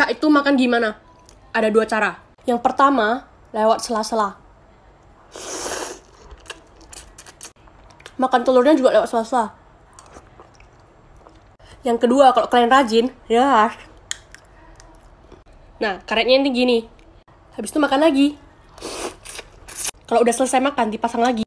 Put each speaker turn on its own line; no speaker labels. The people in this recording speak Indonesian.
Kak itu makan gimana? Ada dua cara. Yang pertama, lewat sela-sela. Makan telurnya juga lewat sela-sela. Yang kedua, kalau kalian rajin, ya. Nah, karetnya ini gini. Habis itu makan lagi. Kalau udah selesai makan, dipasang lagi.